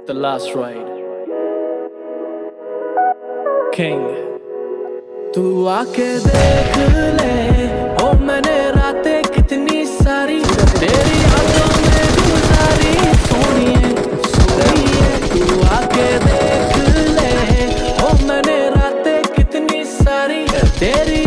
The Last Ride. King. तू आके देख ले। ओ, मैंने रातें कितनी सारी। तेरी यादों में गुजारी। सोनी है सोनी है। तू आके देख ले। ओ, मैंने रातें कितनी सारी। तेरी